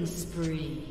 Killing spree.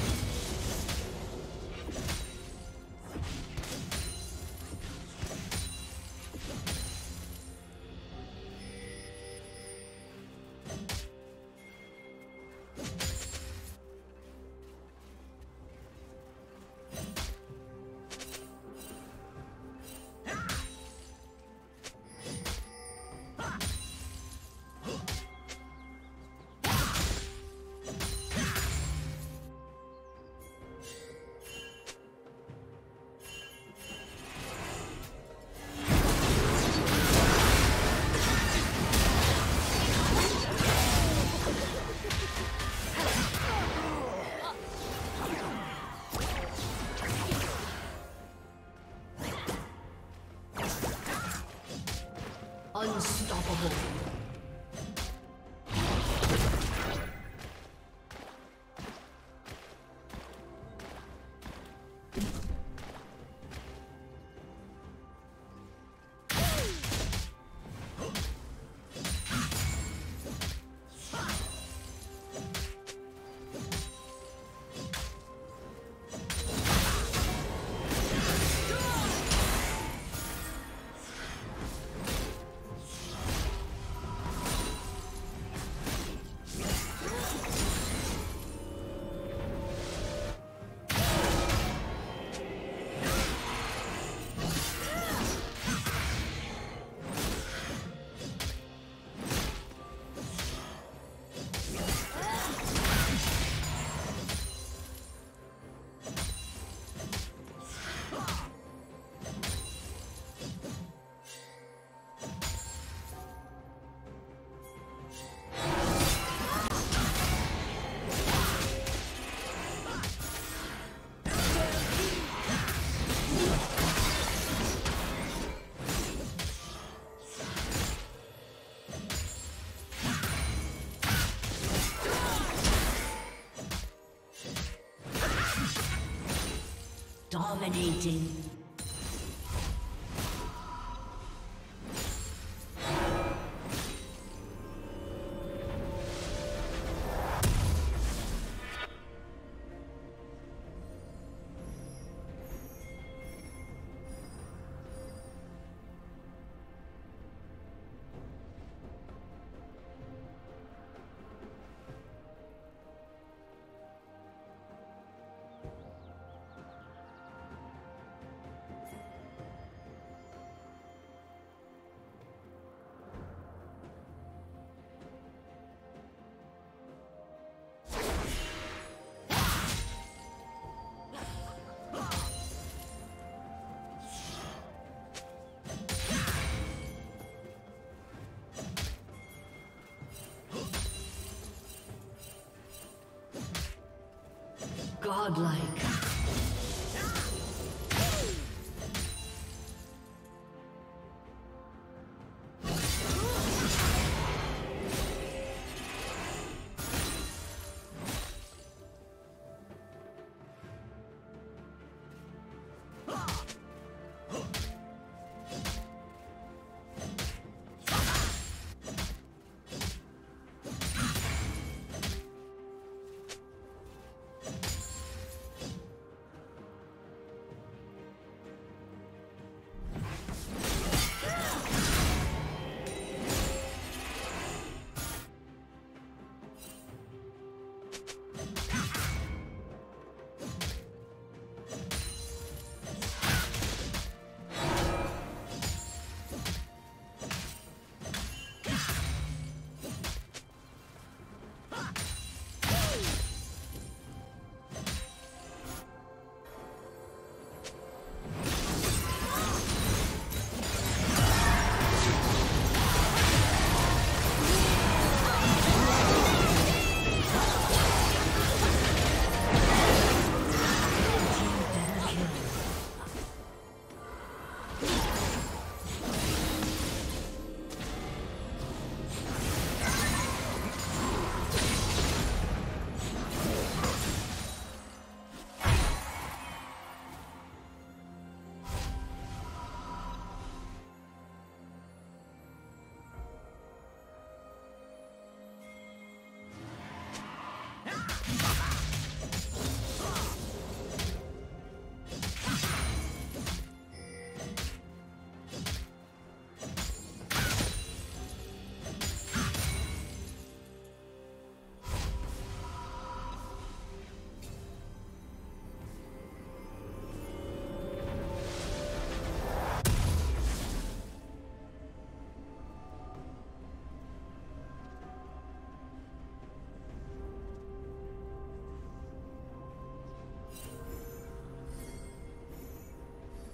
Unstoppable. Dominating. Godlike.